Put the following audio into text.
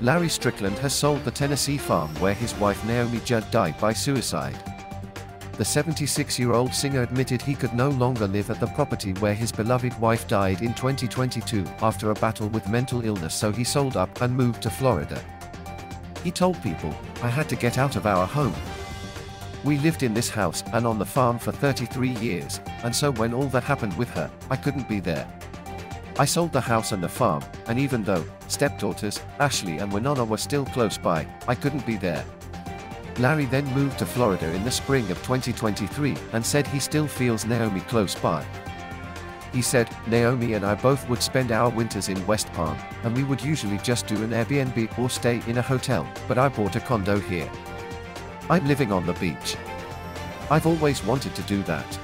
Larry Strickland has sold the Tennessee farm where his wife Naomi Judd died by suicide. The 76-year-old singer admitted he could no longer live at the property where his beloved wife died in 2022 after a battle with mental illness so he sold up and moved to Florida. He told people, I had to get out of our home. We lived in this house and on the farm for 33 years, and so when all that happened with her, I couldn't be there. I sold the house and the farm, and even though stepdaughters, Ashley and Wynonna were still close by, I couldn't be there. Larry then moved to Florida in the spring of 2023 and said he still feels Naomi close by. He said, Naomi and I both would spend our winters in West Palm, and we would usually just do an Airbnb or stay in a hotel, but I bought a condo here. I'm living on the beach. I've always wanted to do that.